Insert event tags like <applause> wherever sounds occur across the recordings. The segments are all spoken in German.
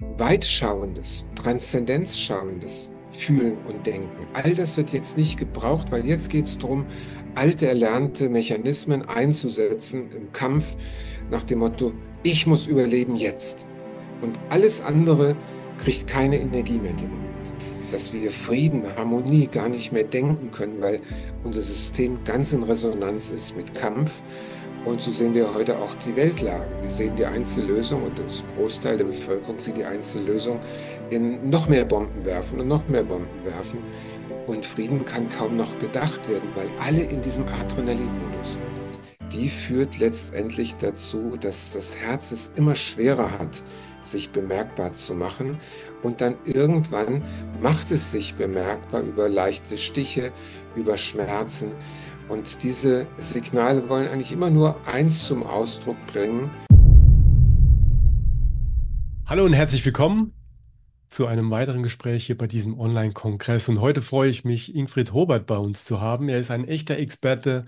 Weitschauendes, Transzendenzschauendes Fühlen und Denken. All das wird jetzt nicht gebraucht, weil jetzt geht es darum, alte erlernte Mechanismen einzusetzen im Kampf nach dem Motto, ich muss überleben jetzt. Und alles andere kriegt keine Energie mehr in dem Moment. Dass wir Frieden, Harmonie gar nicht mehr denken können, weil unser System ganz in Resonanz ist mit Kampf und so sehen wir heute auch die Weltlage. Wir sehen die Einzellösung und das Großteil der Bevölkerung sieht die Einzellösung in noch mehr Bomben werfen und noch mehr Bomben werfen. Und Frieden kann kaum noch gedacht werden, weil alle in diesem Adrenalinmodus sind. Die führt letztendlich dazu, dass das Herz es immer schwerer hat, sich bemerkbar zu machen. Und dann irgendwann macht es sich bemerkbar über leichte Stiche, über Schmerzen. Und diese Signale wollen eigentlich immer nur eins zum Ausdruck bringen. Hallo und herzlich willkommen zu einem weiteren Gespräch hier bei diesem Online-Kongress. Und heute freue ich mich, Ingfried Hobert bei uns zu haben. Er ist ein echter Experte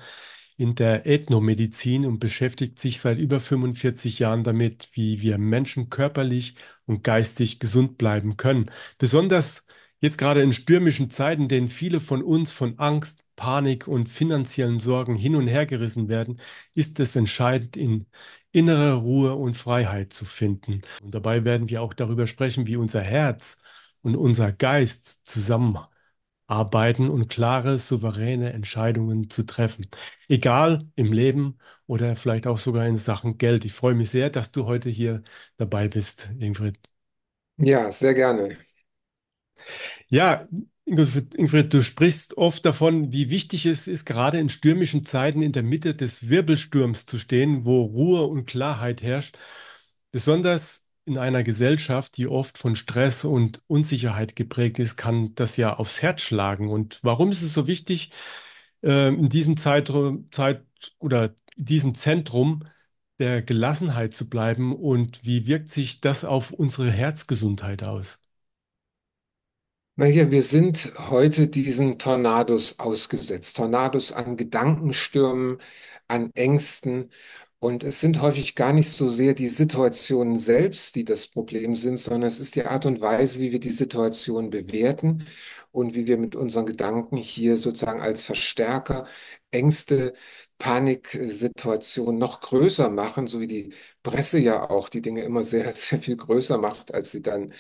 in der Ethnomedizin und beschäftigt sich seit über 45 Jahren damit, wie wir Menschen körperlich und geistig gesund bleiben können. Besonders jetzt gerade in stürmischen Zeiten, in denen viele von uns von Angst, Panik und finanziellen Sorgen hin und her gerissen werden, ist es entscheidend, in innere Ruhe und Freiheit zu finden. Und dabei werden wir auch darüber sprechen, wie unser Herz und unser Geist zusammenarbeiten und klare, souveräne Entscheidungen zu treffen. Egal im Leben oder vielleicht auch sogar in Sachen Geld. Ich freue mich sehr, dass du heute hier dabei bist, Ingrid. Ja, sehr gerne. Ja, Ingrid, du sprichst oft davon, wie wichtig es ist, gerade in stürmischen Zeiten in der Mitte des Wirbelsturms zu stehen, wo Ruhe und Klarheit herrscht. Besonders in einer Gesellschaft, die oft von Stress und Unsicherheit geprägt ist, kann das ja aufs Herz schlagen. Und warum ist es so wichtig, äh, in diesem Zeitraum, Zeit oder diesem Zentrum der Gelassenheit zu bleiben und wie wirkt sich das auf unsere Herzgesundheit aus? Naja, wir sind heute diesen Tornados ausgesetzt. Tornados an Gedankenstürmen, an Ängsten. Und es sind häufig gar nicht so sehr die Situationen selbst, die das Problem sind, sondern es ist die Art und Weise, wie wir die Situation bewerten und wie wir mit unseren Gedanken hier sozusagen als Verstärker Ängste, Paniksituationen noch größer machen, so wie die Presse ja auch die Dinge immer sehr, <laughs> sehr viel größer macht, als sie dann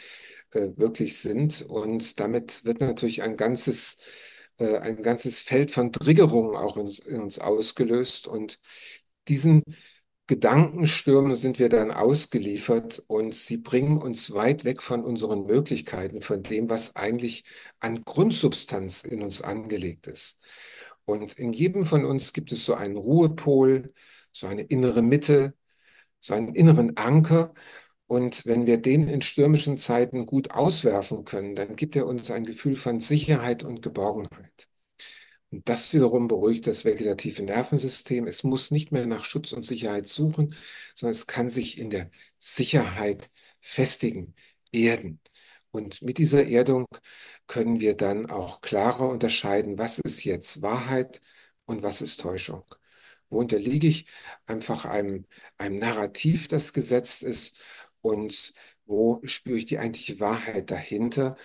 wirklich sind. Und damit wird natürlich ein ganzes, äh, ein ganzes Feld von Triggerungen auch in, in uns ausgelöst. Und diesen Gedankenstürmen sind wir dann ausgeliefert und sie bringen uns weit weg von unseren Möglichkeiten, von dem, was eigentlich an Grundsubstanz in uns angelegt ist. Und in jedem von uns gibt es so einen Ruhepol, so eine innere Mitte, so einen inneren Anker. Und wenn wir den in stürmischen Zeiten gut auswerfen können, dann gibt er uns ein Gefühl von Sicherheit und Geborgenheit. Und das wiederum beruhigt das vegetative Nervensystem. Es muss nicht mehr nach Schutz und Sicherheit suchen, sondern es kann sich in der Sicherheit festigen, erden. Und mit dieser Erdung können wir dann auch klarer unterscheiden, was ist jetzt Wahrheit und was ist Täuschung. Wo unterliege ich einfach einem, einem Narrativ, das gesetzt ist und wo spüre ich die eigentliche Wahrheit dahinter.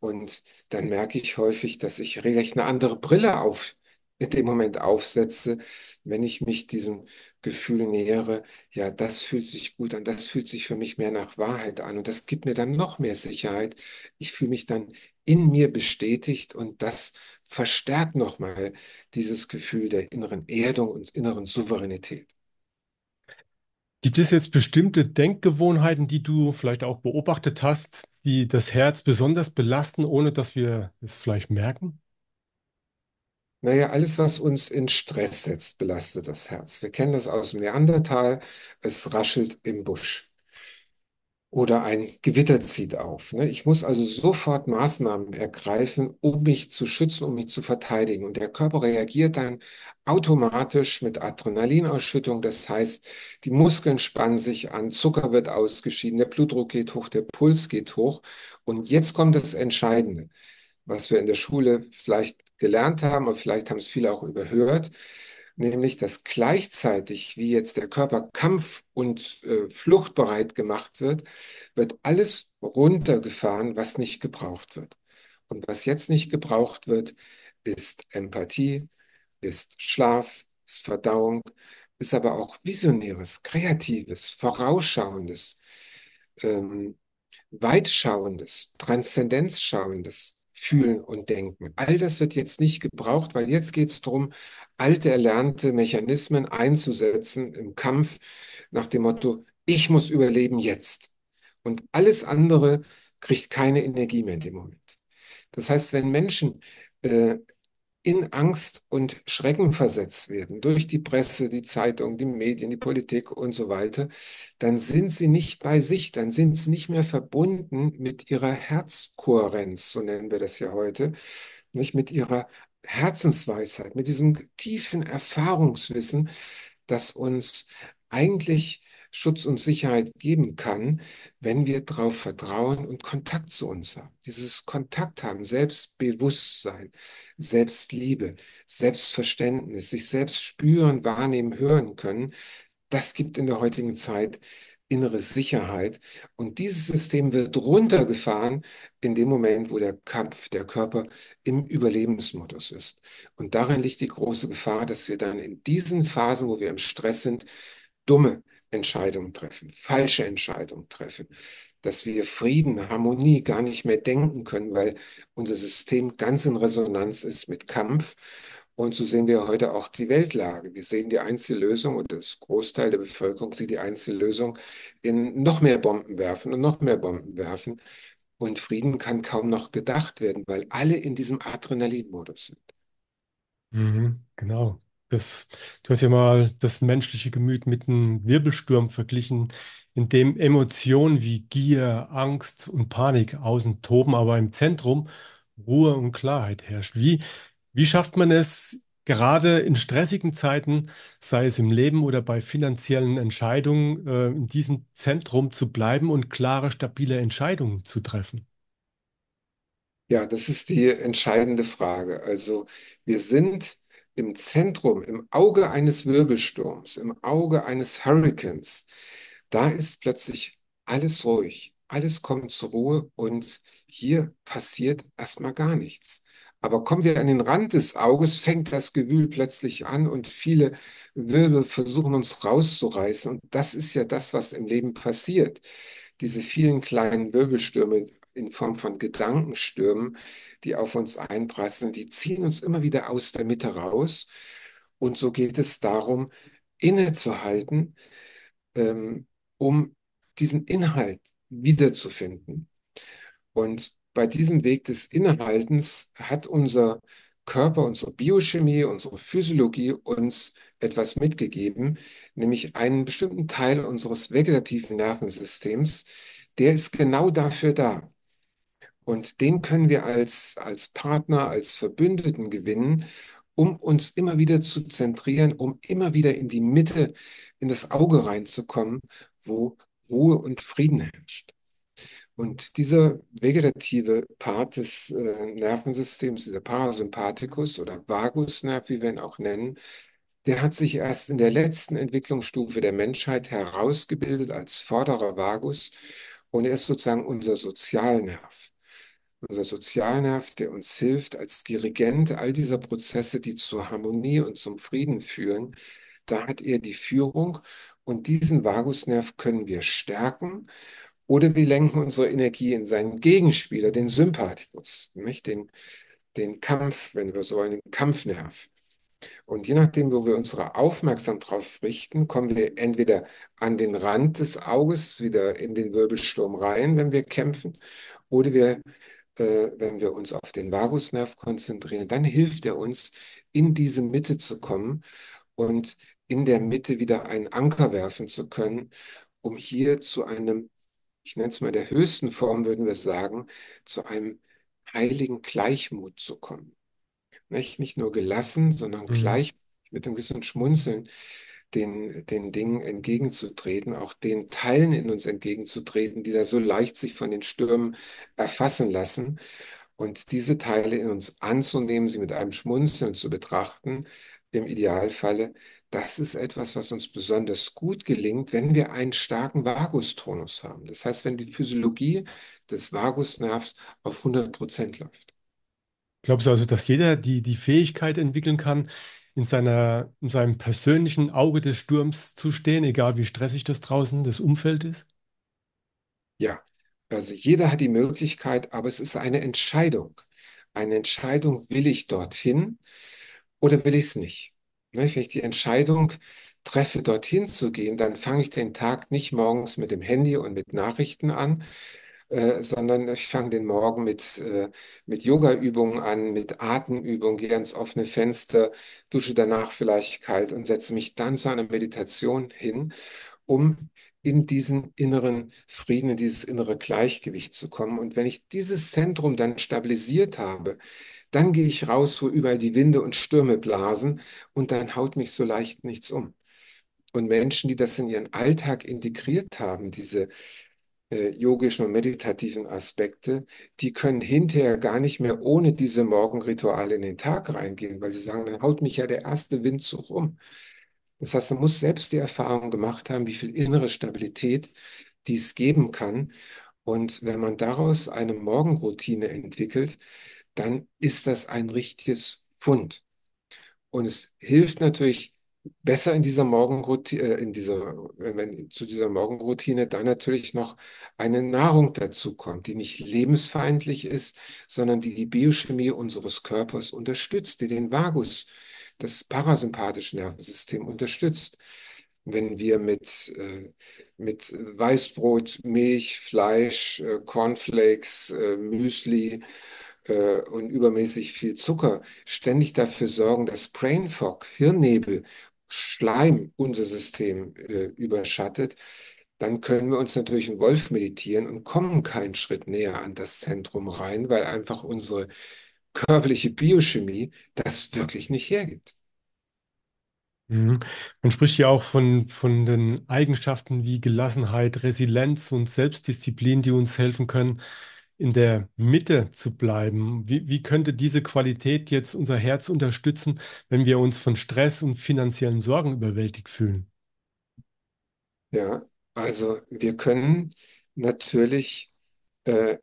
Und dann merke ich häufig, dass ich regelrecht eine andere Brille auf in dem Moment aufsetze, wenn ich mich diesem Gefühl nähere, ja, das fühlt sich gut an, das fühlt sich für mich mehr nach Wahrheit an und das gibt mir dann noch mehr Sicherheit. Ich fühle mich dann in mir bestätigt und das verstärkt nochmal dieses Gefühl der inneren Erdung und inneren Souveränität. Gibt es jetzt bestimmte Denkgewohnheiten, die du vielleicht auch beobachtet hast, die das Herz besonders belasten, ohne dass wir es vielleicht merken? Naja, alles, was uns in Stress setzt, belastet das Herz. Wir kennen das aus dem Neandertal. Es raschelt im Busch oder ein Gewitter zieht auf. Ne? Ich muss also sofort Maßnahmen ergreifen, um mich zu schützen, um mich zu verteidigen. Und der Körper reagiert dann automatisch mit Adrenalinausschüttung. Das heißt, die Muskeln spannen sich an, Zucker wird ausgeschieden, der Blutdruck geht hoch, der Puls geht hoch. Und jetzt kommt das Entscheidende, was wir in der Schule vielleicht gelernt haben, und vielleicht haben es viele auch überhört nämlich dass gleichzeitig, wie jetzt der Körper kampf- und äh, fluchtbereit gemacht wird, wird alles runtergefahren, was nicht gebraucht wird. Und was jetzt nicht gebraucht wird, ist Empathie, ist Schlaf, ist Verdauung, ist aber auch Visionäres, Kreatives, Vorausschauendes, ähm, Weitschauendes, Transzendenzschauendes Fühlen und Denken. All das wird jetzt nicht gebraucht, weil jetzt geht es darum, alte erlernte Mechanismen einzusetzen im Kampf nach dem Motto, ich muss überleben jetzt. Und alles andere kriegt keine Energie mehr in dem Moment. Das heißt, wenn Menschen äh, in Angst und Schrecken versetzt werden durch die Presse, die Zeitung, die Medien, die Politik und so weiter, dann sind sie nicht bei sich, dann sind sie nicht mehr verbunden mit ihrer Herzkohärenz, so nennen wir das ja heute, nicht mit ihrer Herzensweisheit, mit diesem tiefen Erfahrungswissen, das uns eigentlich Schutz und Sicherheit geben kann, wenn wir darauf vertrauen und Kontakt zu uns haben. Dieses Kontakt haben, Selbstbewusstsein, Selbstliebe, Selbstverständnis, sich selbst spüren, wahrnehmen, hören können, das gibt in der heutigen Zeit innere Sicherheit. Und dieses System wird runtergefahren in dem Moment, wo der Kampf, der Körper im Überlebensmodus ist. Und darin liegt die große Gefahr, dass wir dann in diesen Phasen, wo wir im Stress sind, dumme Entscheidungen treffen, falsche Entscheidungen treffen, dass wir Frieden, Harmonie gar nicht mehr denken können, weil unser System ganz in Resonanz ist mit Kampf. Und so sehen wir heute auch die Weltlage. Wir sehen die Einzellösung und das Großteil der Bevölkerung sieht die Einzellösung in noch mehr Bomben werfen und noch mehr Bomben werfen. Und Frieden kann kaum noch gedacht werden, weil alle in diesem Adrenalinmodus sind. Mhm, genau. Das, du hast ja mal das menschliche Gemüt mit einem Wirbelsturm verglichen, in dem Emotionen wie Gier, Angst und Panik außen toben, aber im Zentrum Ruhe und Klarheit herrscht. Wie, wie schafft man es gerade in stressigen Zeiten, sei es im Leben oder bei finanziellen Entscheidungen, äh, in diesem Zentrum zu bleiben und klare, stabile Entscheidungen zu treffen? Ja, das ist die entscheidende Frage. Also wir sind im Zentrum, im Auge eines Wirbelsturms, im Auge eines Hurrikans, da ist plötzlich alles ruhig, alles kommt zur Ruhe und hier passiert erstmal gar nichts. Aber kommen wir an den Rand des Auges, fängt das Gewühl plötzlich an und viele Wirbel versuchen uns rauszureißen. Und das ist ja das, was im Leben passiert. Diese vielen kleinen Wirbelstürme, in Form von Gedankenstürmen, die auf uns einprasseln, die ziehen uns immer wieder aus der Mitte raus. Und so geht es darum, innezuhalten, ähm, um diesen Inhalt wiederzufinden. Und bei diesem Weg des Innehaltens hat unser Körper, unsere Biochemie, unsere Physiologie uns etwas mitgegeben, nämlich einen bestimmten Teil unseres vegetativen Nervensystems, der ist genau dafür da. Und den können wir als, als Partner, als Verbündeten gewinnen, um uns immer wieder zu zentrieren, um immer wieder in die Mitte, in das Auge reinzukommen, wo Ruhe und Frieden herrscht. Und dieser vegetative Part des äh, Nervensystems, dieser Parasympathikus oder Vagusnerv, wie wir ihn auch nennen, der hat sich erst in der letzten Entwicklungsstufe der Menschheit herausgebildet als vorderer Vagus und er ist sozusagen unser Sozialnerv unser Sozialnerv, der uns hilft als Dirigent all dieser Prozesse, die zur Harmonie und zum Frieden führen. Da hat er die Führung und diesen Vagusnerv können wir stärken oder wir lenken unsere Energie in seinen Gegenspieler, den Sympathikus, nicht? Den, den Kampf, wenn wir so den Kampfnerv. Und je nachdem, wo wir unsere Aufmerksamkeit drauf richten, kommen wir entweder an den Rand des Auges, wieder in den Wirbelsturm rein, wenn wir kämpfen, oder wir äh, wenn wir uns auf den Vagusnerv konzentrieren, dann hilft er uns, in diese Mitte zu kommen und in der Mitte wieder einen Anker werfen zu können, um hier zu einem, ich nenne es mal der höchsten Form, würden wir sagen, zu einem heiligen Gleichmut zu kommen. Nicht, nicht nur gelassen, sondern Mhm. gleich mit einem gewissen Schmunzeln den, den Dingen entgegenzutreten, auch den Teilen in uns entgegenzutreten, die da so leicht sich von den Stürmen erfassen lassen. Und diese Teile in uns anzunehmen, sie mit einem Schmunzeln zu betrachten, im Idealfalle, das ist etwas, was uns besonders gut gelingt, wenn wir einen starken Vagustonus haben. Das heißt, wenn die Physiologie des Vagusnervs auf 100 Prozent läuft. Glaubst du also, dass jeder die, die Fähigkeit entwickeln kann, in seiner, in seinem persönlichen Auge des Sturms zu stehen, egal wie stressig das draußen das Umfeld ist? Ja, also jeder hat die Möglichkeit, aber es ist eine Entscheidung. Eine Entscheidung, will ich dorthin oder will ich es nicht? Ne, Wenn ich die Entscheidung treffe, dorthin zu gehen, dann fange ich den Tag nicht morgens mit dem Handy und mit Nachrichten an, äh, sondern ich fange den Morgen mit, äh, mit Yoga-Übungen an, mit Atemübungen, gehe ans offene Fenster, dusche danach vielleicht kalt und setze mich dann zu einer Meditation hin, um in diesen inneren Frieden, in dieses innere Gleichgewicht zu kommen. Und wenn ich dieses Zentrum dann stabilisiert habe, dann gehe ich raus, wo überall die Winde und Stürme blasen und dann haut mich so leicht nichts um. Und Menschen, die das in ihren Alltag integriert haben, diese yogischen und meditativen Aspekte, die können hinterher gar nicht mehr ohne diese Morgenrituale in den Tag reingehen, weil sie sagen, dann haut mich ja der erste Windzug um. Das heißt, man muss selbst die Erfahrung gemacht haben, wie viel innere Stabilität dies geben kann. Und wenn man daraus eine Morgenroutine entwickelt, dann ist das ein richtiges Fund. Und es hilft natürlich besser in dieser Morgenroutine, äh, in dieser, wenn zu dieser Morgenroutine dann natürlich noch eine Nahrung dazu kommt, die nicht lebensfeindlich ist, sondern die die Biochemie unseres Körpers unterstützt, die den Vagus, das parasympathische Nervensystem unterstützt. Wenn wir mit, äh, mit Weißbrot, Milch, Fleisch, äh, Cornflakes, Müsli, und übermäßig viel Zucker ständig dafür sorgen, dass Brain Fog, Hirnnebel, Schleim unser System äh, überschattet, dann können wir uns natürlich in Wolf meditieren und kommen keinen Schritt näher an das Zentrum rein, weil einfach unsere körperliche Biochemie das wirklich nicht hergibt. Mhm. Man spricht ja auch von, von den Eigenschaften wie Gelassenheit, Resilienz und Selbstdisziplin, die uns helfen können, in der Mitte zu bleiben. Wie, wie könnte diese Qualität jetzt unser Herz unterstützen, wenn wir uns von Stress und finanziellen Sorgen überwältigt fühlen? Ja, also wir können natürlich äh,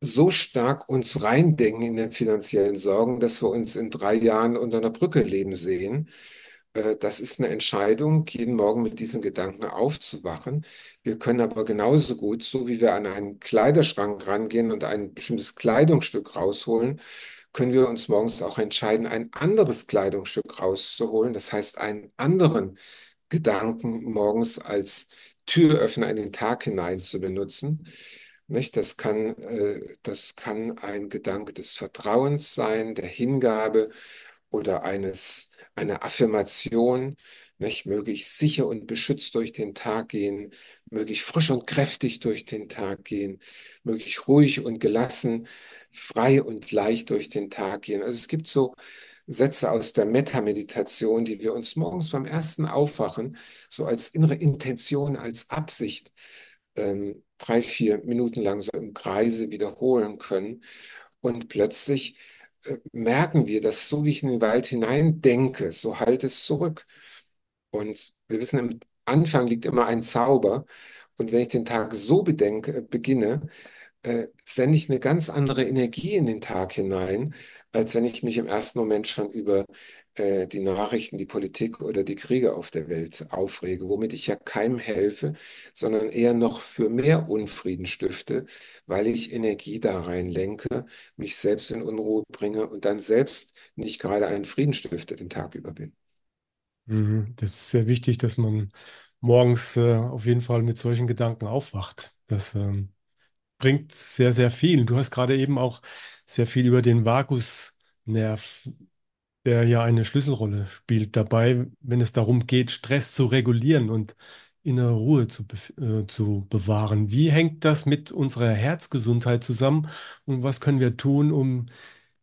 so stark uns reindenken in den finanziellen Sorgen, dass wir uns in drei Jahren unter einer Brücke leben sehen. Äh, Das ist eine Entscheidung, jeden Morgen mit diesen Gedanken aufzuwachen. Wir können aber genauso gut, so wie wir an einen Kleiderschrank rangehen und ein bestimmtes Kleidungsstück rausholen, können wir uns morgens auch entscheiden, ein anderes Kleidungsstück rauszuholen. Das heißt, einen anderen Gedanken morgens als Türöffner in den Tag hinein zu benutzen. Nicht? Das kann, äh, das kann ein Gedanke des Vertrauens sein, der Hingabe oder eines, einer Affirmation. Nicht? Möge ich sicher und beschützt durch den Tag gehen, möge ich frisch und kräftig durch den Tag gehen, möge ich ruhig und gelassen, frei und leicht durch den Tag gehen. Also es gibt so Sätze aus der Metta-Meditation, die wir uns morgens beim ersten Aufwachen so als innere Intention, als Absicht ähm, drei, vier Minuten lang so im Kreise wiederholen können. Und plötzlich merken wir, dass so wie ich in den Wald hinein denke, so halt es zurück. Und wir wissen, am Anfang liegt immer ein Zauber. Und wenn ich den Tag so bedenke, beginne, äh, sende ich eine ganz andere Energie in den Tag hinein, als wenn ich mich im ersten Moment schon über äh, die Nachrichten, die Politik oder die Kriege auf der Welt aufrege, womit ich ja keinem helfe, sondern eher noch für mehr Unfrieden stifte, weil ich Energie da rein lenke, mich selbst in Unruhe bringe und dann selbst nicht gerade ein Friedensstifter den Tag über bin. Mhm. Das ist sehr wichtig, dass man morgens äh, auf jeden Fall mit solchen Gedanken aufwacht. Das ähm, bringt sehr, sehr viel. Du hast gerade eben auch sehr viel über den Vagusnerv, der ja eine Schlüsselrolle spielt dabei, wenn es darum geht, Stress zu regulieren und innere Ruhe zu, be- äh, zu bewahren. Wie hängt das mit unserer Herzgesundheit zusammen und was können wir tun, um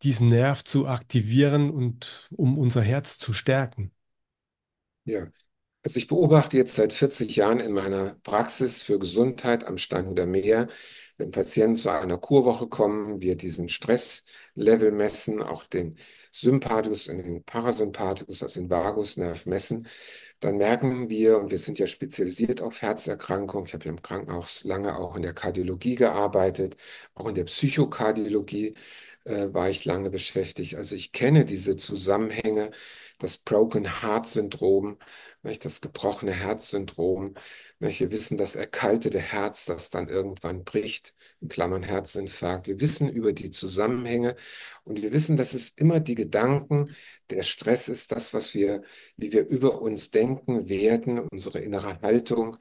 diesen Nerv zu aktivieren und um unser Herz zu stärken? Ja. Also ich beobachte jetzt seit 40 Jahren in meiner Praxis für Gesundheit am Starnhuter Meer, wenn Patienten zu einer Kurwoche kommen, wir diesen Stresslevel messen, auch den Sympathikus und den Parasympathikus, also den Vagusnerv messen, dann merken wir, und wir sind ja spezialisiert auf Herzerkrankungen, ich habe ja im Krankenhaus lange auch in der Kardiologie gearbeitet, auch in der Psychokardiologie äh, war ich lange beschäftigt. Also ich kenne diese Zusammenhänge, das Broken Heart Syndrom, nicht, das gebrochene Herzsyndrom. Nicht, wir wissen das erkaltete Herz, das dann irgendwann bricht, in Klammern Herzinfarkt. Wir wissen über die Zusammenhänge und wir wissen, dass es immer die Gedanken, der Stress ist das, was wir, wie wir über uns denken, werden, unsere innere Haltung.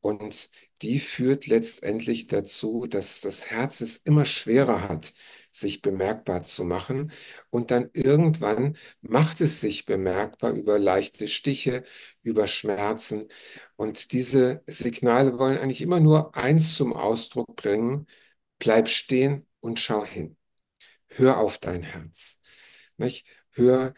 Und die führt letztendlich dazu, dass das Herz es immer schwerer hat, sich bemerkbar zu machen. Und dann irgendwann macht es sich bemerkbar über leichte Stiche, über Schmerzen. Und diese Signale wollen eigentlich immer nur eins zum Ausdruck bringen. Bleib stehen und schau hin. Hör auf dein Herz. Nicht? Hör,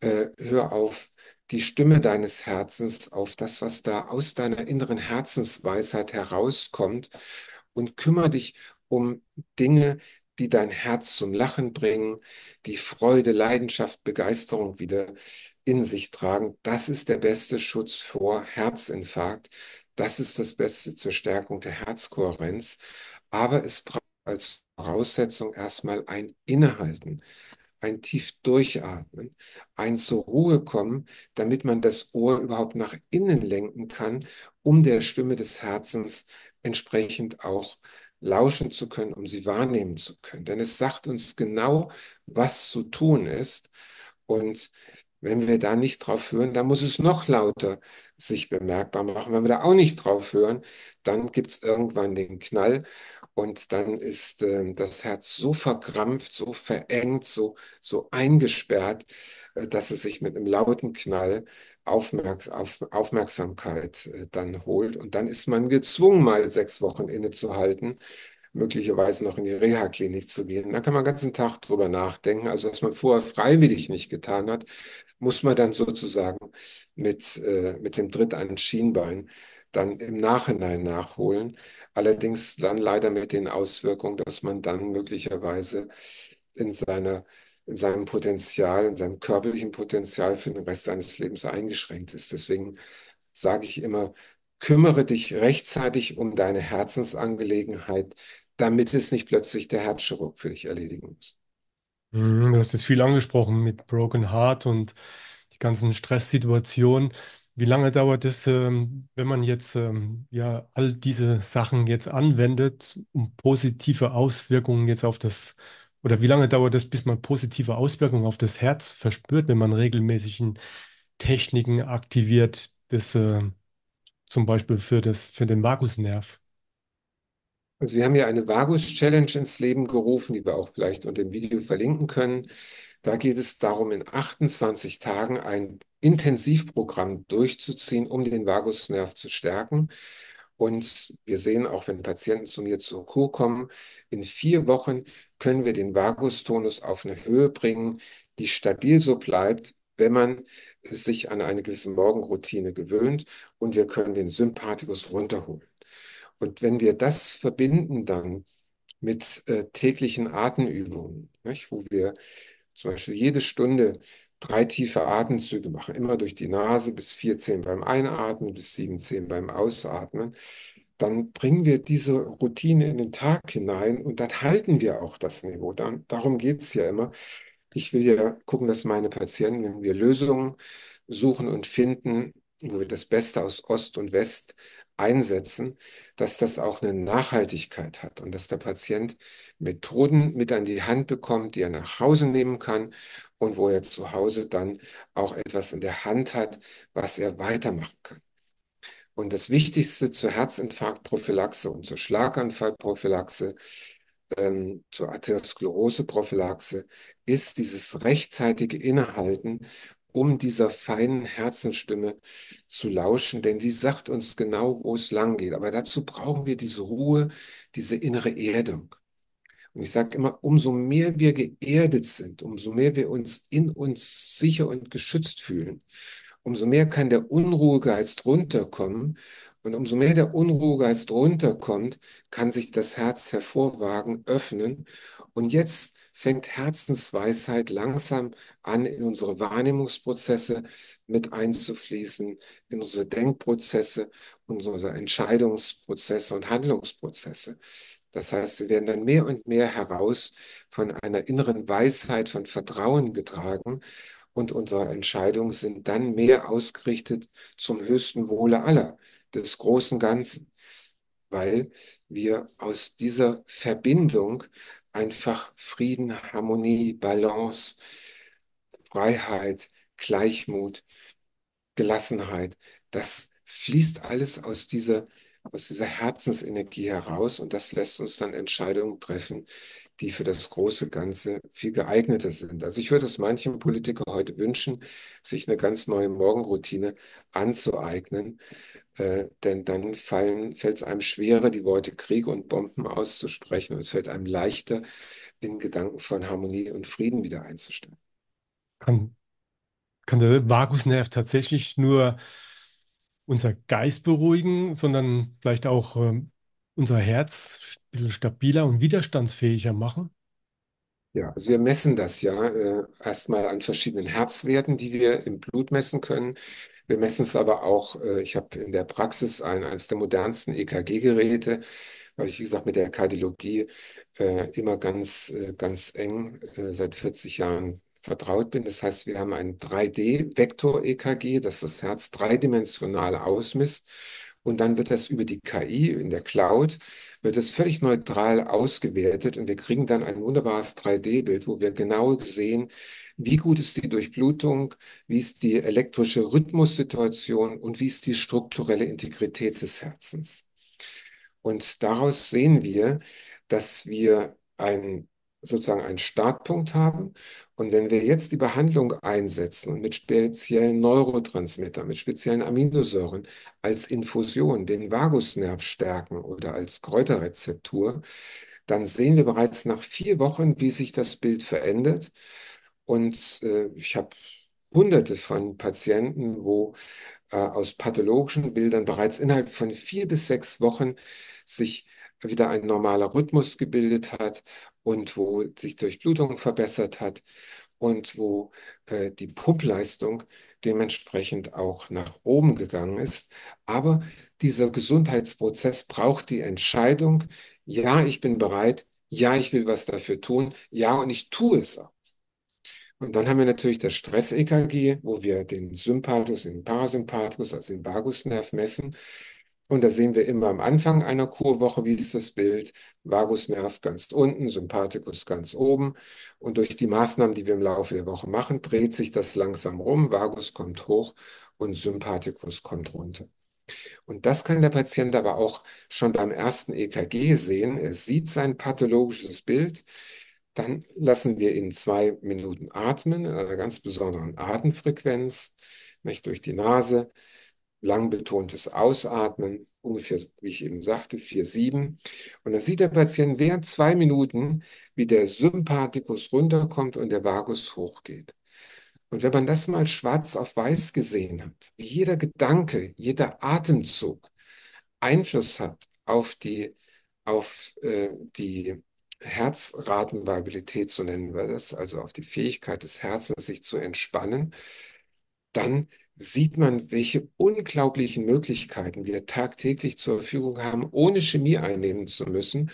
äh, hör auf die Stimme deines Herzens, auf das, was da aus deiner inneren Herzensweisheit herauskommt und kümmere dich um Dinge, die dein Herz zum Lachen bringen, die Freude, Leidenschaft, Begeisterung wieder in sich tragen. Das ist der beste Schutz vor Herzinfarkt. Das ist das Beste zur Stärkung der Herzkohärenz. Aber es braucht als Voraussetzung erstmal ein Innehalten, ein tief durchatmen, ein zur Ruhe kommen, damit man das Ohr überhaupt nach innen lenken kann, um der Stimme des Herzens entsprechend auch lauschen zu können, um sie wahrnehmen zu können. Denn es sagt uns genau, was zu tun ist. Und wenn wir da nicht drauf hören, dann muss es noch lauter sich bemerkbar machen. Wenn wir da auch nicht drauf hören, dann gibt es irgendwann den Knall und dann ist äh, das Herz so verkrampft, so verengt, so, so eingesperrt, äh, dass es sich mit einem lauten Knall Aufmerks auf Aufmerksamkeit äh, dann holt. Und dann ist man gezwungen, mal sechs Wochen innezuhalten, möglicherweise noch in die Reha-Klinik zu gehen. Da kann man den ganzen Tag drüber nachdenken. Also, was man vorher freiwillig nicht getan hat, muss man dann sozusagen mit, äh, mit dem Tritt an Schienbein dann im Nachhinein nachholen. Allerdings dann leider mit den Auswirkungen, dass man dann möglicherweise in seiner in seinem Potenzial, in seinem körperlichen Potenzial für den Rest seines Lebens eingeschränkt ist. Deswegen sage ich immer, kümmere dich rechtzeitig um deine Herzensangelegenheit, damit es nicht plötzlich der Herzchirurg für dich erledigen muss. Mhm, Du hast es viel angesprochen mit Broken Heart und die ganzen Stresssituationen. Wie lange dauert es, ähm, wenn man jetzt ähm, ja all diese Sachen jetzt anwendet, um positive Auswirkungen jetzt auf das, oder wie lange dauert es, bis man positive Auswirkungen auf das Herz verspürt, wenn man regelmäßigen Techniken aktiviert, das äh, zum Beispiel für das, für den Vagusnerv? Also wir haben ja eine Vagus-Challenge ins Leben gerufen, die wir auch vielleicht unter dem Video verlinken können. Da geht es darum, in 28 Tagen ein Intensivprogramm durchzuziehen, um den Vagusnerv zu stärken. Und wir sehen auch, wenn Patienten zu mir zur Kur kommen, in vier Wochen können wir den Vagustonus auf eine Höhe bringen, die stabil so bleibt, wenn man sich an eine gewisse Morgenroutine gewöhnt und wir können den Sympathikus runterholen. Und wenn wir das verbinden dann mit äh, täglichen Atemübungen, nicht, wo wir zum Beispiel jede Stunde drei tiefe Atemzüge machen, immer durch die Nase bis 14 beim Einatmen, bis 17 beim Ausatmen, dann bringen wir diese Routine in den Tag hinein und dann halten wir auch das Niveau. Dann, darum geht es ja immer. Ich will ja gucken, dass meine Patienten, wenn wir Lösungen suchen und finden, wo wir das Beste aus Ost und West einsetzen, dass das auch eine Nachhaltigkeit hat und dass der Patient Methoden mit an die Hand bekommt, die er nach Hause nehmen kann und wo er zu Hause dann auch etwas in der Hand hat, was er weitermachen kann. Und das Wichtigste zur Herzinfarktprophylaxe und zur Schlaganfallprophylaxe, ähm, zur Arterioskleroseprophylaxe, ist dieses rechtzeitige Innehalten um dieser feinen Herzensstimme zu lauschen, denn sie sagt uns genau, wo es lang geht. Aber dazu brauchen wir diese Ruhe, diese innere Erdung. Und ich sage immer, umso mehr wir geerdet sind, umso mehr wir uns in uns sicher und geschützt fühlen, umso mehr kann der Unruhegeist runterkommen Und umso mehr der Unruhegeist runterkommt, kann sich das Herz hervorwagen, öffnen. Und jetzt fängt Herzensweisheit langsam an, in unsere Wahrnehmungsprozesse mit einzufließen, in unsere Denkprozesse, unsere Entscheidungsprozesse und Handlungsprozesse. Das heißt, wir werden dann mehr und mehr heraus von einer inneren Weisheit, von Vertrauen getragen und unsere Entscheidungen sind dann mehr ausgerichtet zum höchsten Wohle aller, des großen Ganzen, weil wir aus dieser Verbindung einfach Frieden, Harmonie, Balance, Freiheit, Gleichmut, Gelassenheit, das fließt alles aus dieser aus dieser Herzensenergie heraus und das lässt uns dann Entscheidungen treffen, die für das große Ganze viel geeigneter sind. Also ich würde es manchen Politikern heute wünschen, sich eine ganz neue Morgenroutine anzueignen, äh, denn dann fallen, fällt es einem schwerer, die Worte Krieg und Bomben auszusprechen und es fällt einem leichter, in Gedanken von Harmonie und Frieden wieder einzustellen. Kann, kann der Vagusnerv tatsächlich nur unser Geist beruhigen, sondern vielleicht auch ähm, unser Herz ein bisschen stabiler und widerstandsfähiger machen? Ja, also wir messen das ja äh, erstmal an verschiedenen Herzwerten, die wir im Blut messen können. Wir messen es aber auch, äh, ich habe in der Praxis ein, eines der modernsten EKG-Geräte, weil ich, wie gesagt, mit der Kardiologie äh, immer ganz, äh, ganz eng äh, seit 40 Jahren vertraut bin. Das heißt, wir haben ein 3D-Vektor-EKG, das das Herz dreidimensional ausmisst. Und dann wird das über die KI in der Cloud, wird es völlig neutral ausgewertet und wir kriegen dann ein wunderbares 3D-Bild, wo wir genau sehen, wie gut ist die Durchblutung, wie ist die elektrische Rhythmussituation und wie ist die strukturelle Integrität des Herzens. Und daraus sehen wir, dass wir ein sozusagen einen Startpunkt haben. Und wenn wir jetzt die Behandlung einsetzen und mit speziellen Neurotransmittern, mit speziellen Aminosäuren als Infusion den Vagusnerv stärken oder als Kräuterrezeptur, dann sehen wir bereits nach vier Wochen, wie sich das Bild verändert. Und äh, ich habe hunderte von Patienten, wo äh, aus pathologischen Bildern bereits innerhalb von vier bis sechs Wochen sich wieder ein normaler Rhythmus gebildet hat und wo sich Durchblutung verbessert hat und wo äh, die Pumpleistung dementsprechend auch nach oben gegangen ist. Aber dieser Gesundheitsprozess braucht die Entscheidung, ja, ich bin bereit, ja, ich will was dafür tun, ja, und ich tue es auch. Und dann haben wir natürlich das Stress-EKG, wo wir den Sympathikus, den Parasympathikus, also den Vagusnerv messen. Und da sehen wir immer am Anfang einer Kurwoche, wie ist das Bild, Vagusnerv ganz unten, Sympathikus ganz oben. Und durch die Maßnahmen, die wir im Laufe der Woche machen, dreht sich das langsam rum, Vagus kommt hoch und Sympathikus kommt runter. Und das kann der Patient aber auch schon beim ersten EKG sehen. Er sieht sein pathologisches Bild. Dann lassen wir ihn zwei Minuten atmen in einer ganz besonderen Atemfrequenz, nicht durch die Nase lang betontes Ausatmen, ungefähr, wie ich eben sagte, 4, 7. Und dann sieht der Patient während zwei Minuten, wie der Sympathikus runterkommt und der Vagus hochgeht. Und wenn man das mal schwarz auf weiß gesehen hat, wie jeder Gedanke, jeder Atemzug Einfluss hat auf die, auf, äh, die Herzratenvariabilität, so nennen wir das, also auf die Fähigkeit des Herzens, sich zu entspannen, dann sieht man, welche unglaublichen Möglichkeiten wir tagtäglich zur Verfügung haben, ohne Chemie einnehmen zu müssen,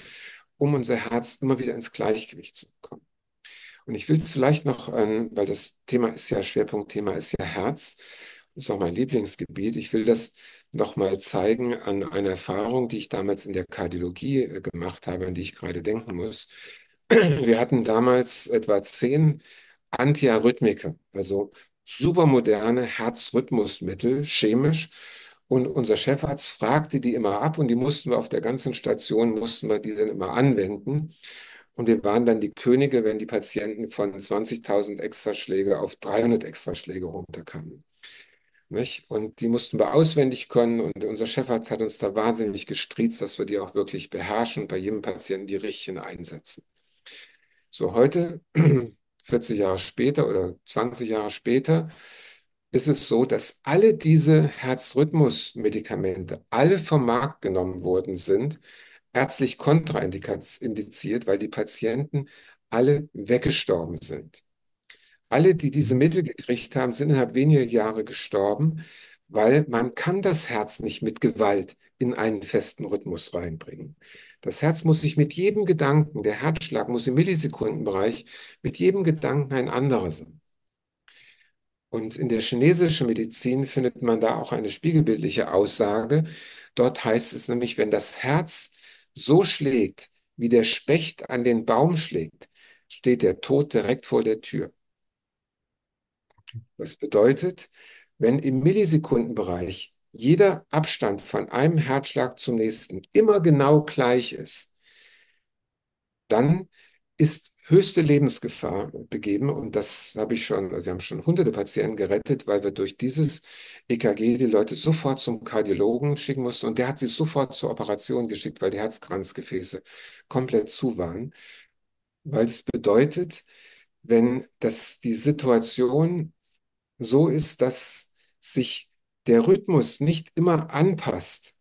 um unser Herz immer wieder ins Gleichgewicht zu bekommen. Und ich will es vielleicht noch, ähm, weil das Thema ist ja, Schwerpunktthema ist ja Herz, ist auch mein Lieblingsgebiet. Ich will das noch mal zeigen an einer Erfahrung, die ich damals in der Kardiologie äh, gemacht habe, an die ich gerade denken muss. Wir hatten damals etwa zehn Antiarrhythmika, also supermoderne Herzrhythmusmittel, chemisch. Und unser Chefarzt fragte die immer ab und die mussten wir auf der ganzen Station, mussten wir die dann immer anwenden. Und wir waren dann die Könige, wenn die Patienten von 20.000 Extraschläge auf 300 Extraschläge runterkamen. Nicht? Und die mussten wir auswendig können. Und unser Chefarzt hat uns da wahnsinnig gestriezt, dass wir die auch wirklich beherrschen und bei jedem Patienten die richtigen einsetzen. So heute <clears throat> 40 Jahre später oder 20 Jahre später ist es so, dass alle diese Herzrhythmusmedikamente alle vom Markt genommen worden sind, ärztlich kontraindiziert, weil die Patienten alle weggestorben sind. Alle, die diese Mittel gekriegt haben, sind innerhalb weniger Jahre gestorben, weil man kann das Herz nicht mit Gewalt in einen festen Rhythmus reinbringen. Das Herz muss sich mit jedem Gedanken, der Herzschlag muss im Millisekundenbereich mit jedem Gedanken ein anderer sein. Und in der chinesischen Medizin findet man da auch eine spiegelbildliche Aussage. Dort heißt es nämlich, wenn das Herz so schlägt, wie der Specht an den Baum schlägt, steht der Tod direkt vor der Tür. Das bedeutet, wenn im Millisekundenbereich jeder Abstand von einem Herzschlag zum nächsten immer genau gleich ist, dann ist höchste Lebensgefahr begeben. Und das habe ich schon, also wir haben schon hunderte Patienten gerettet, weil wir durch dieses EKG die Leute sofort zum Kardiologen schicken mussten. Und der hat sie sofort zur Operation geschickt, weil die Herzkranzgefäße komplett zu waren. Weil es bedeutet, wenn das die Situation so ist, dass sich der Rhythmus nicht immer anpasst,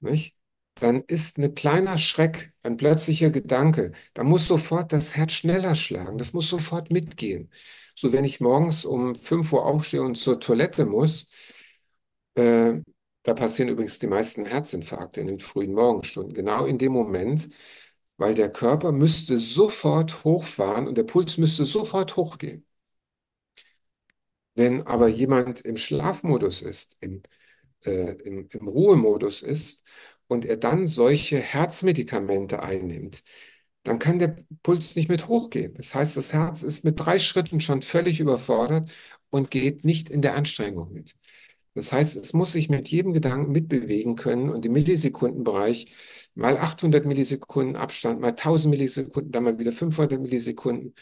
nicht? dann ist ein kleiner Schreck, ein plötzlicher Gedanke, da muss sofort das Herz schneller schlagen, das muss sofort mitgehen. So, wenn ich morgens um 5 Uhr aufstehe und zur Toilette muss, äh, da passieren übrigens die meisten Herzinfarkte in den frühen Morgenstunden, genau in dem Moment, weil der Körper müsste sofort hochfahren und der Puls müsste sofort hochgehen. Wenn aber jemand im Schlafmodus ist, im, äh, im, im Ruhemodus ist und er dann solche Herzmedikamente einnimmt, dann kann der Puls nicht mit hochgehen. Das heißt, das Herz ist mit drei Schritten schon völlig überfordert und geht nicht in der Anstrengung mit. Das heißt, es muss sich mit jedem Gedanken mitbewegen können und im Millisekundenbereich mal 800 Millisekunden Abstand, mal 1000 Millisekunden, dann mal wieder 500 Millisekunden.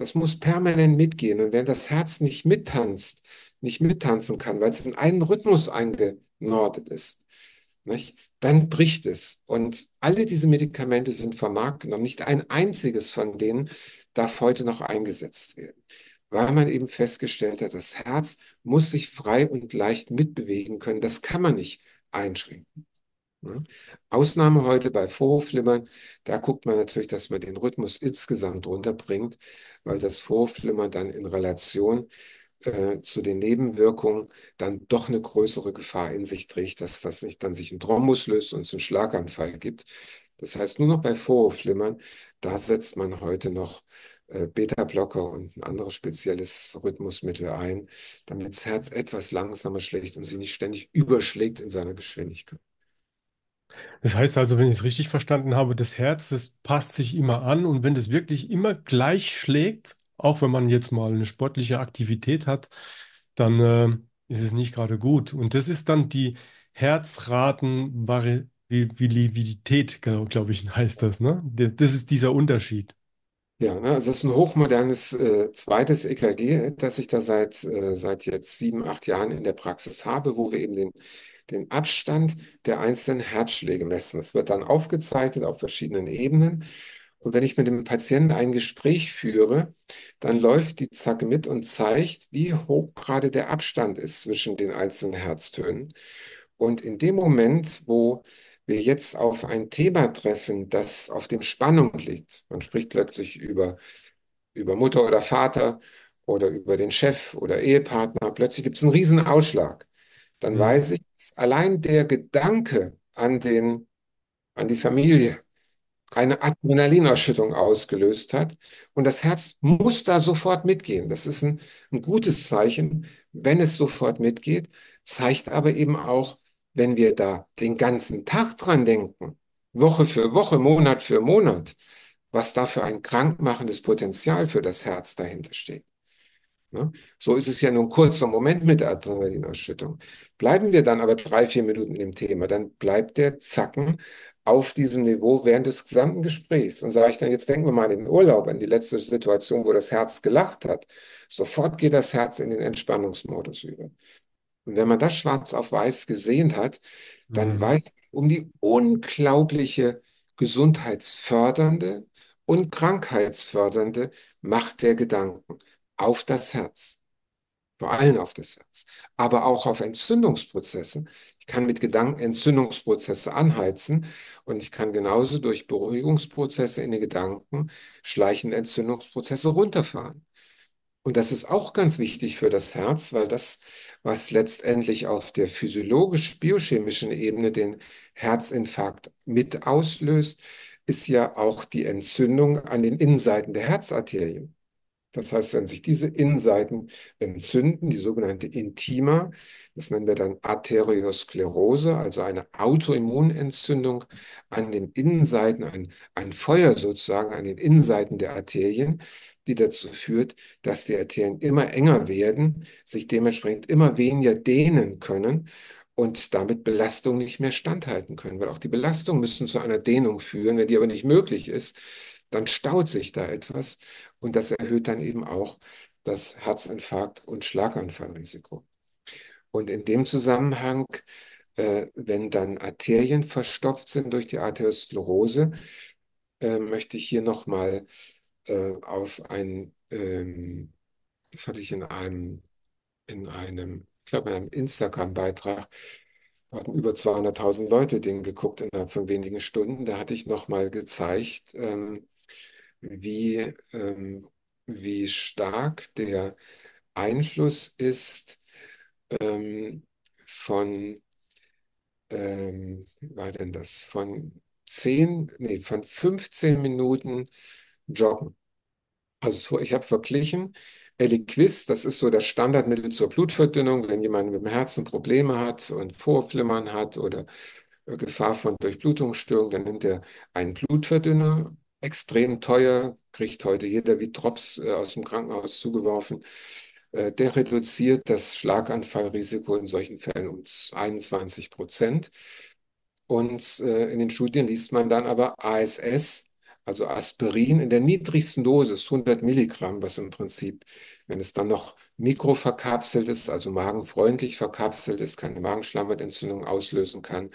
Das muss permanent mitgehen. Und wenn das Herz nicht mittanzt, nicht mittanzen kann, weil es in einen Rhythmus eingenordet ist, nicht? dann bricht es. Und alle diese Medikamente sind vom Markt genommen. Nicht ein einziges von denen darf heute noch eingesetzt werden weil man eben festgestellt hat, das Herz muss sich frei und leicht mitbewegen können. Das kann man nicht einschränken. Ne? Ausnahme heute bei Vorhofflimmern, da guckt man natürlich, dass man den Rhythmus insgesamt runterbringt, weil das Vorhofflimmern dann in Relation äh, zu den Nebenwirkungen dann doch eine größere Gefahr in sich trägt, dass das nicht dann sich ein Thrombus löst und es einen Schlaganfall gibt. Das heißt, nur noch bei Vorhofflimmern, da setzt man heute noch äh, Beta-Blocker und ein anderes spezielles Rhythmusmittel ein, damit das Herz etwas langsamer schlägt und sich nicht ständig überschlägt in seiner Geschwindigkeit. Das heißt also, wenn ich es richtig verstanden habe, das Herz, das passt sich immer an und wenn das wirklich immer gleich schlägt, auch wenn man jetzt mal eine sportliche Aktivität hat, dann äh, ist es nicht gerade gut. Und das ist dann die Herzratenvariabilität, glaube glaub ich, <laughs> heißt das, ne? Das ist dieser Unterschied. Ja, ne, also es ist ein hochmodernes äh, zweites EKG, das ich da seit, äh, seit jetzt sieben, acht Jahren in der Praxis habe, wo wir eben den, den Abstand der einzelnen Herzschläge messen. Das wird dann aufgezeichnet auf verschiedenen Ebenen. Und wenn ich mit dem Patienten ein Gespräch führe, dann läuft die Zacke mit und zeigt, wie hoch gerade der Abstand ist zwischen den einzelnen Herztönen. Und in dem Moment, wo wir jetzt auf ein Thema treffen, das auf dem Spannung liegt, man spricht plötzlich über, über Mutter oder Vater oder über den Chef oder Ehepartner, plötzlich gibt es einen riesen Ausschlag. Dann mhm. weiß ich, dass allein der Gedanke an den, an die Familie eine Adrenalinausschüttung ausgelöst hat. Und das Herz muss da sofort mitgehen. Das ist ein, ein gutes Zeichen, wenn es sofort mitgeht, zeigt aber eben auch, wenn wir da den ganzen Tag dran denken, Woche für Woche, Monat für Monat, was da für ein krankmachendes Potenzial für das Herz dahinter steht. Ne? So ist es ja nur ein kurzer Moment mit der Adrenalinausschüttung. Bleiben wir dann aber drei, vier Minuten in dem Thema, dann bleibt der Zacken auf diesem Niveau während des gesamten Gesprächs. Und sage ich dann, jetzt denken wir mal an den Urlaub, an die letzte Situation, wo das Herz gelacht hat. Sofort geht das Herz in den Entspannungsmodus über. Und wenn man das schwarz auf weiß gesehen hat, dann mhm. weiß man um die unglaubliche gesundheitsfördernde und krankheitsfördernde Macht der Gedanken auf das Herz. vor allem auf das Herz, aber auch auf Entzündungsprozesse. Ich kann mit Gedanken Entzündungsprozesse anheizen und ich kann genauso durch Beruhigungsprozesse in den Gedanken schleichende Entzündungsprozesse runterfahren. Und das ist auch ganz wichtig für das Herz, weil das, was letztendlich auf der physiologisch-biochemischen Ebene den Herzinfarkt mit auslöst, ist ja auch die Entzündung an den Innenseiten der Herzarterien. Das heißt, wenn sich diese Innenseiten entzünden, die sogenannte Intima, das nennen wir dann Arteriosklerose, also eine Autoimmunentzündung an den Innenseiten, ein, ein Feuer sozusagen an den Innenseiten der Arterien, die dazu führt, dass die Arterien immer enger werden, sich dementsprechend immer weniger dehnen können und damit Belastung nicht mehr standhalten können, weil auch die Belastungen müssen zu einer Dehnung führen. Wenn die aber nicht möglich ist, dann staut sich da etwas und das erhöht dann eben auch das Herzinfarkt- und Schlaganfallrisiko. Und in dem Zusammenhang, äh, wenn dann Arterien verstopft sind durch die Arteriosklerose, äh, möchte ich hier nochmal äh, auf ein, ähm, das hatte ich in einem, in einem, ich glaube, in einem Instagram-Beitrag, hatten über 200.000 Leute den geguckt innerhalb von wenigen Stunden. Da hatte ich nochmal gezeigt, ähm, wie, ähm, wie stark der Einfluss ist ähm, von, ähm, wie war denn das, von 10, nee, von 15 Minuten Joggen. Also ich habe verglichen, Eliquis, das ist so das Standardmittel zur Blutverdünnung, wenn jemand mit dem Herzen Probleme hat und Vorflimmern hat oder Gefahr von Durchblutungsstörung, dann nimmt er einen Blutverdünner extrem teuer, kriegt heute jeder wie Drops äh, aus dem Krankenhaus zugeworfen. Äh, der reduziert das Schlaganfallrisiko in solchen Fällen um 21 Prozent. Und äh, in den Studien liest man dann aber ASS, also Aspirin in der niedrigsten Dosis, 100 Milligramm, was im Prinzip, wenn es dann noch mikroverkapselt ist, also magenfreundlich verkapselt ist, keine Magenschleimhautentzündung auslösen kann,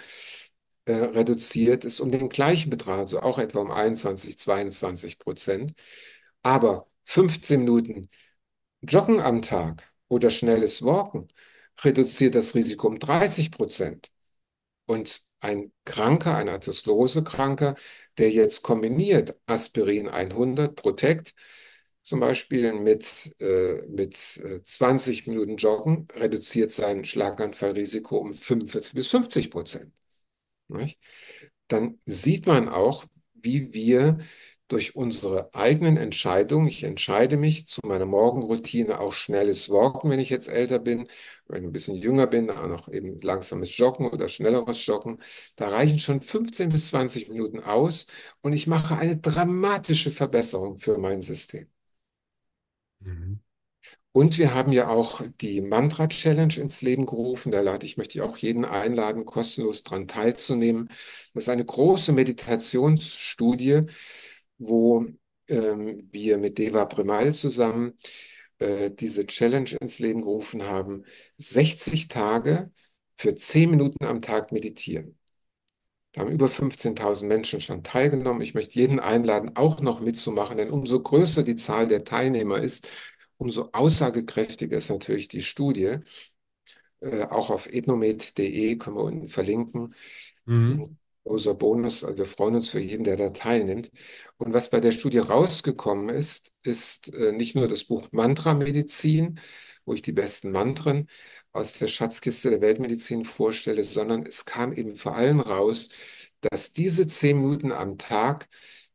äh, reduziert ist um den gleichen Betrag, also auch etwa um 21, 22 Prozent. Aber 15 Minuten Joggen am Tag oder schnelles Walken reduziert das Risiko um 30 Prozent. Und ein Kranker, ein Atherosklerose-Kranker, der jetzt kombiniert Aspirin 100 Protect, zum Beispiel mit, äh, mit 20 äh, Minuten Joggen, reduziert sein Schlaganfallrisiko um 45 bis 50 Prozent. Nicht? Dann sieht man auch, wie wir durch unsere eigenen Entscheidungen, ich entscheide mich zu meiner Morgenroutine auch schnelles Walken, wenn ich jetzt älter bin, wenn ich ein bisschen jünger bin, auch noch eben langsames Joggen oder schnelleres Joggen, da reichen schon 15 bis 20 Minuten aus und ich mache eine dramatische Verbesserung für mein System. Mhm. Und wir haben ja auch die Mantra-Challenge ins Leben gerufen. Da lade ich, möchte ich auch jeden einladen, kostenlos daran teilzunehmen. Das ist eine große Meditationsstudie, wo ähm, wir mit Deva Premal zusammen äh, diese Challenge ins Leben gerufen haben. 60 Tage für 10 Minuten am Tag meditieren. Da haben über 15.000 Menschen schon teilgenommen. Ich möchte jeden einladen, auch noch mitzumachen, denn umso größer die Zahl der Teilnehmer ist, umso aussagekräftiger ist natürlich die Studie. Äh, auch auf ethnomed.de können wir unten verlinken. Mhm. Großer Bonus, also wir freuen uns für jeden, der da teilnimmt. Und was bei der Studie rausgekommen ist, ist äh, nicht nur das Buch Mantra Medizin, wo ich die besten Mantren aus der Schatzkiste der Weltmedizin vorstelle, sondern es kam eben vor allem raus, dass diese zehn Minuten am Tag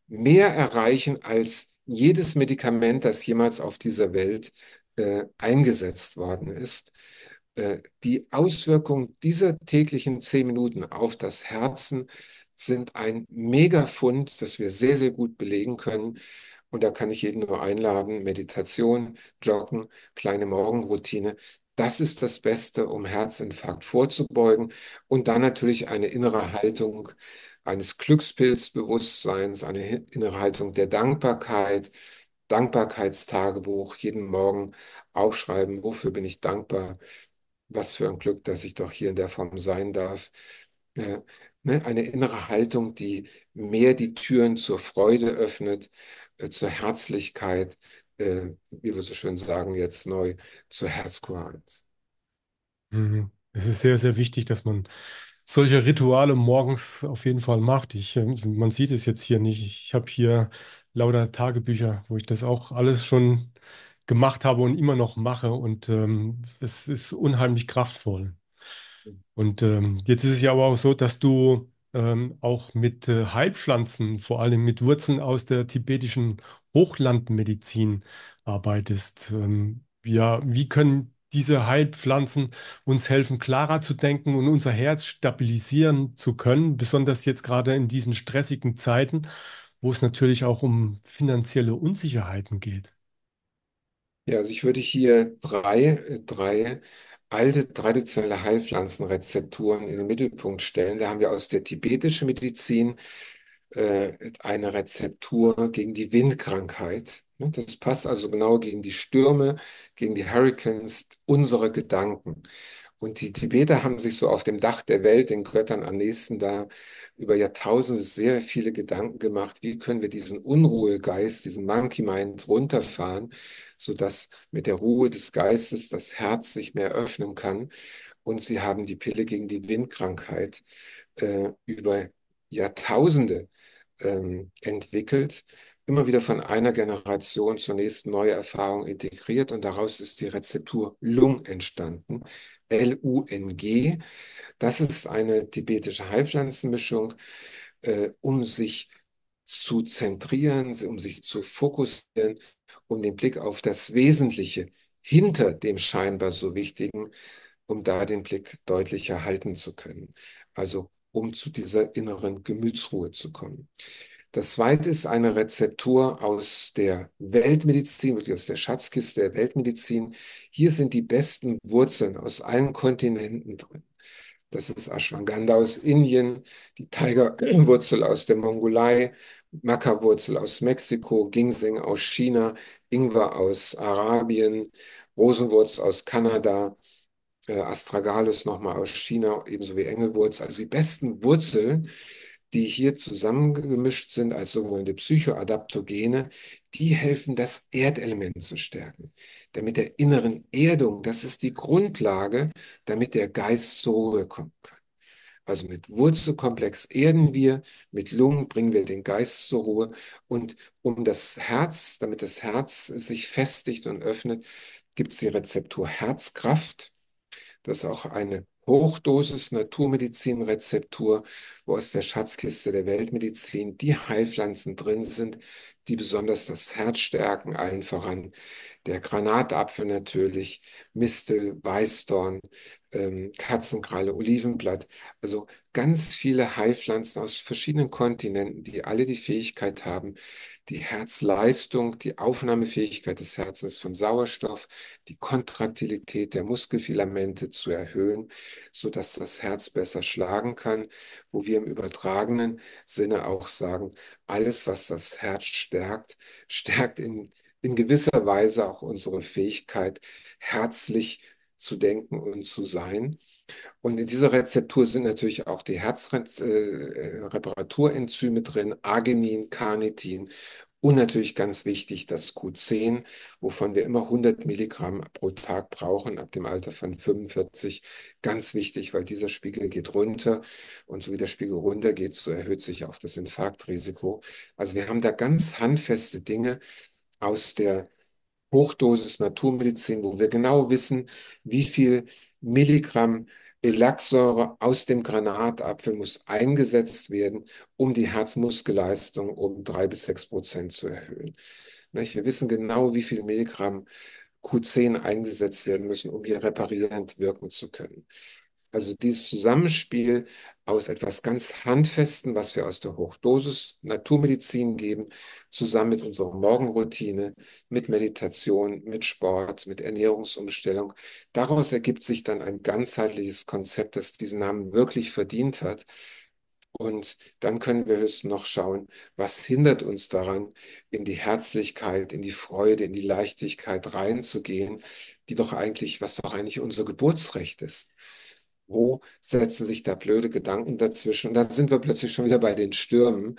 mehr erreichen als jedes Medikament, das jemals auf dieser Welt äh, eingesetzt worden ist. Äh, die Auswirkungen dieser täglichen zehn Minuten auf das Herzen sind ein Megafund, das wir sehr, sehr gut belegen können. Und da kann ich jeden nur einladen, Meditation, Joggen, kleine Morgenroutine. Das ist das Beste, um Herzinfarkt vorzubeugen. Und dann natürlich eine innere Haltung eines Glückspilzbewusstseins, eine innere Haltung der Dankbarkeit, Dankbarkeitstagebuch, jeden Morgen aufschreiben, wofür bin ich dankbar, was für ein Glück, dass ich doch hier in der Form sein darf. Äh, ne, eine innere Haltung, die mehr die Türen zur Freude öffnet, äh, zur Herzlichkeit, äh, wie wir so schön sagen, jetzt neu zur Herzkohärenz. Mhm. Es ist sehr, sehr wichtig, dass man solche Rituale morgens auf jeden Fall macht. Ich, äh, man sieht es jetzt hier nicht. Ich habe hier lauter Tagebücher, wo ich das auch alles schon gemacht habe und immer noch mache. Und ähm, es ist unheimlich kraftvoll. Und ähm, jetzt ist es ja aber auch so, dass du ähm, auch mit äh, Heilpflanzen, vor allem mit Wurzeln aus der tibetischen Hochlandmedizin arbeitest. Ähm, ja, wie können diese Heilpflanzen uns helfen, klarer zu denken und unser Herz stabilisieren zu können, besonders jetzt gerade in diesen stressigen Zeiten, wo es natürlich auch um finanzielle Unsicherheiten geht? Ja, also ich würde hier drei, äh, drei alte traditionelle Heilpflanzenrezepturen in den Mittelpunkt stellen. Da haben wir aus der tibetischen Medizin äh, eine Rezeptur gegen die Windkrankheit. Ne, Das passt also genau gegen die Stürme, gegen die Hurricanes unserer Gedanken. Und die Tibeter haben sich so auf dem Dach der Welt, den Göttern am nächsten da, über Jahrtausende sehr viele Gedanken gemacht. Wie können wir diesen Unruhegeist, diesen Monkey Mind runterfahren, sodass mit der Ruhe des Geistes das Herz sich mehr öffnen kann? Und sie haben die Pille gegen die Windkrankheit äh, über Jahrtausende ähm, entwickelt, immer wieder von einer Generation zur nächsten neue Erfahrung integriert und daraus ist die Rezeptur Lung entstanden. L-U-N-G. Das ist eine tibetische Heilpflanzenmischung, äh, um sich zu zentrieren, um sich zu fokussieren, um den Blick auf das Wesentliche hinter dem scheinbar so Wichtigen, um da den Blick deutlicher halten zu können. Also um zu dieser inneren Gemütsruhe zu kommen. Das zweite ist eine Rezeptur aus der Weltmedizin, wirklich aus der Schatzkiste der Weltmedizin. Hier sind die besten Wurzeln aus allen Kontinenten drin. Das ist Ashwagandha aus Indien, die Tigerwurzel aus der Mongolei, Maca-Wurzel aus Mexiko, Ginseng aus China, Ingwer aus Arabien, Rosenwurz aus Kanada, äh, Astragalus nochmal aus China, ebenso wie Engelwurz. Also die besten Wurzeln, die hier zusammengemischt sind als sogenannte Psychoadaptogene, die helfen, das Erdelement zu stärken. Damit der inneren Erdung, das ist die Grundlage, damit der Geist zur Ruhe kommen kann. Also mit Wurzelkomplex erden wir, mit Lungen bringen wir den Geist zur Ruhe und um das Herz, damit das Herz sich festigt und öffnet, gibt es die Rezeptur Herzkraft. Das ist auch eine Hochdosis Naturmedizin-Rezeptur, wo aus der Schatzkiste der Weltmedizin die Heilpflanzen drin sind, die besonders das Herz stärken, allen voran der Granatapfel natürlich, Mistel, Weißdorn, ähm, Katzenkralle, Olivenblatt. Also ganz viele Heilpflanzen aus verschiedenen Kontinenten, die alle die Fähigkeit haben, die Herzleistung, die Aufnahmefähigkeit des Herzens von Sauerstoff, die Kontraktilität der Muskelfilamente zu erhöhen, sodass das Herz besser schlagen kann, wo wir im übertragenen Sinne auch sagen, alles, was das Herz stärkt, stärkt in, in gewisser Weise auch unsere Fähigkeit, herzlich zu denken und zu sein. Und in dieser Rezeptur sind natürlich auch die Herzreparaturenzyme drin, Arginin, Carnitin und natürlich ganz wichtig das Q10, wovon wir immer 100 Milligramm pro Tag brauchen, ab dem Alter von 45. Ganz wichtig, weil dieser Spiegel geht runter und so wie der Spiegel runtergeht, so erhöht sich auch das Infarktrisiko. Also wir haben da ganz handfeste Dinge aus der Hochdosis Naturmedizin, wo wir genau wissen, wie viel Milligramm Elaxsäure aus dem Granatapfel muss eingesetzt werden, um die Herzmuskelleistung um drei bis sechs Prozent zu erhöhen. Wir wissen genau, wie viel Milligramm Q10 eingesetzt werden müssen, um hier reparierend wirken zu können. Also dieses Zusammenspiel aus etwas ganz Handfesten, was wir aus der Hochdosis Naturmedizin geben, zusammen mit unserer Morgenroutine, mit Meditation, mit Sport, mit Ernährungsumstellung. Daraus ergibt sich dann ein ganzheitliches Konzept, das diesen Namen wirklich verdient hat. Und dann können wir höchstens noch schauen, was hindert uns daran, in die Herzlichkeit, in die Freude, in die Leichtigkeit reinzugehen, die doch eigentlich, was doch eigentlich unser Geburtsrecht ist. Wo setzen sich da blöde Gedanken dazwischen? Und da sind wir plötzlich schon wieder bei den Stürmen,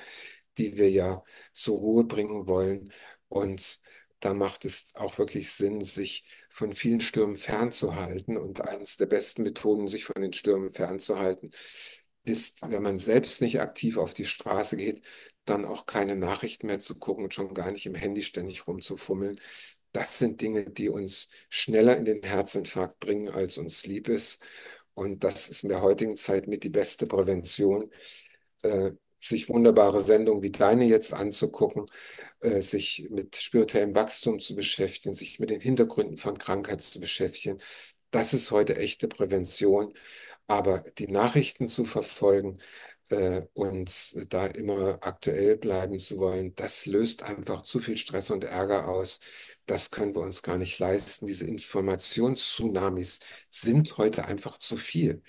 die wir ja zur Ruhe bringen wollen. Und da macht es auch wirklich Sinn, sich von vielen Stürmen fernzuhalten. Und eines der besten Methoden, sich von den Stürmen fernzuhalten, ist, wenn man selbst nicht aktiv auf die Straße geht, dann auch keine Nachrichten mehr zu gucken und schon gar nicht im Handy ständig rumzufummeln. Das sind Dinge, die uns schneller in den Herzinfarkt bringen, als uns lieb ist. Und das ist in der heutigen Zeit mit die beste Prävention, äh, sich wunderbare Sendungen wie deine jetzt anzugucken, äh, sich mit spirituellem Wachstum zu beschäftigen, sich mit den Hintergründen von Krankheit zu beschäftigen. Das ist heute echte Prävention. Aber die Nachrichten zu verfolgen äh, und da immer aktuell bleiben zu wollen, das löst einfach zu viel Stress und Ärger aus. Das können wir uns gar nicht leisten. Diese Informationstsunamis sind heute einfach zu viel.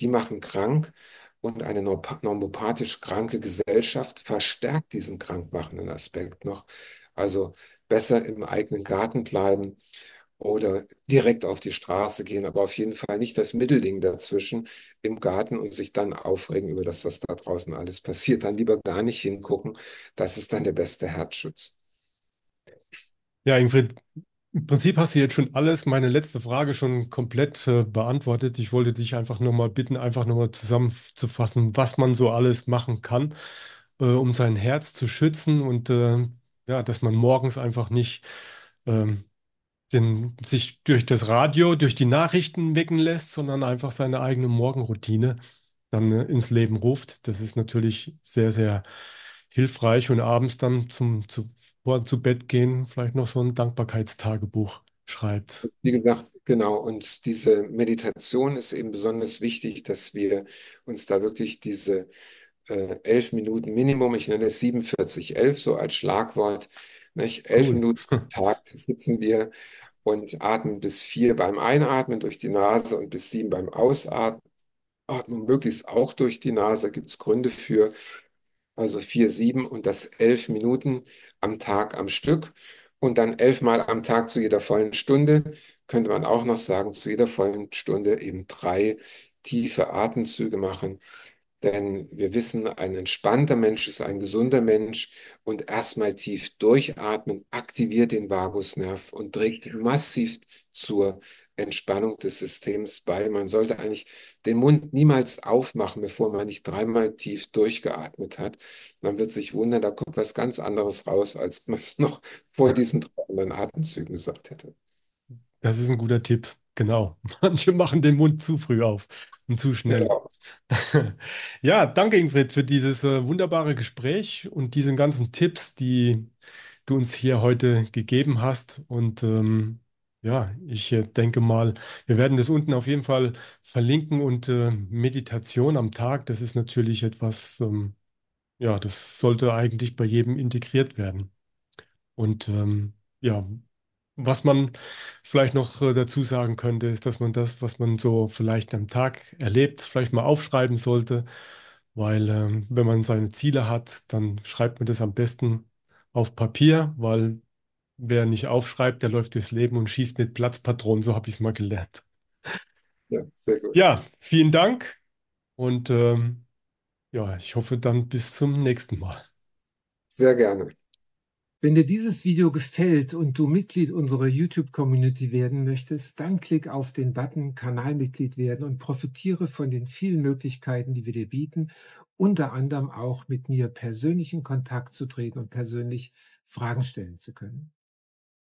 Die machen krank und eine normopathisch kranke Gesellschaft verstärkt diesen krankmachenden Aspekt noch. Also besser im eigenen Garten bleiben oder direkt auf die Straße gehen, aber auf jeden Fall nicht das Mittelding dazwischen im Garten und sich dann aufregen über das, was da draußen alles passiert. Dann lieber gar nicht hingucken. Das ist dann der beste Herzschutz. Ja, Ingrid, im Prinzip hast du jetzt schon alles, meine letzte Frage schon komplett äh, beantwortet. Ich wollte dich einfach nur mal bitten, einfach nur mal zusammenzufassen, was man so alles machen kann, äh, um sein Herz zu schützen und äh, ja, dass man morgens einfach nicht ähm, den, sich durch das Radio, durch die Nachrichten wecken lässt, sondern einfach seine eigene Morgenroutine dann äh, ins Leben ruft. Das ist natürlich sehr, sehr hilfreich und abends dann zum, zu vor zu Bett gehen, vielleicht noch so ein Dankbarkeitstagebuch schreibt. Wie gesagt, genau. Und diese Meditation ist eben besonders wichtig, dass wir uns da wirklich diese äh, elf Minuten Minimum, ich nenne es 47, elf so als Schlagwort, nicht? Elf cool. Minuten am <laughs> Tag sitzen wir und atmen bis vier beim Einatmen durch die Nase und bis sieben beim Ausatmen. Atmen möglichst auch durch die Nase, gibt es Gründe für also vier, sieben und das elf Minuten am Tag am Stück und dann elfmal am Tag zu jeder vollen Stunde, könnte man auch noch sagen, zu jeder vollen Stunde eben drei tiefe Atemzüge machen. Denn wir wissen, ein entspannter Mensch ist ein gesunder Mensch und erstmal tief durchatmen aktiviert den Vagusnerv und trägt massiv zur Entspannung des Systems bei. Man sollte eigentlich den Mund niemals aufmachen, bevor man nicht dreimal tief durchgeatmet hat. Man wird sich wundern, da kommt was ganz anderes raus, als man es noch vor diesen drei anderen Atemzügen gesagt hätte. Das ist ein guter Tipp. Genau. <laughs> Manche machen den Mund zu früh auf und zu schnell. Genau. <laughs> Ja, danke Ingrid für dieses äh, wunderbare Gespräch und diese ganzen Tipps, die du uns hier heute gegeben hast. Und ähm, ja, ich äh, denke mal, wir werden das unten auf jeden Fall verlinken und äh, Meditation am Tag, das ist natürlich etwas, ähm, ja, das sollte eigentlich bei jedem integriert werden. Und ähm, ja, was man vielleicht noch äh, dazu sagen könnte, ist, dass man das, was man so vielleicht am Tag erlebt, vielleicht mal aufschreiben sollte, weil ähm, wenn man seine Ziele hat, dann schreibt man das am besten auf Papier, weil wer nicht aufschreibt, der läuft durchs Leben und schießt mit Platzpatronen. So habe ich es mal gelernt. Ja, sehr gut. Ja, vielen Dank und ähm, ja, ich hoffe dann bis zum nächsten Mal. Sehr gerne. Wenn dir dieses Video gefällt und du Mitglied unserer YouTube-Community werden möchtest, dann klick auf den Button Kanalmitglied werden und profitiere von den vielen Möglichkeiten, die wir dir bieten, unter anderem auch mit mir persönlich in Kontakt zu treten und persönlich Fragen stellen zu können.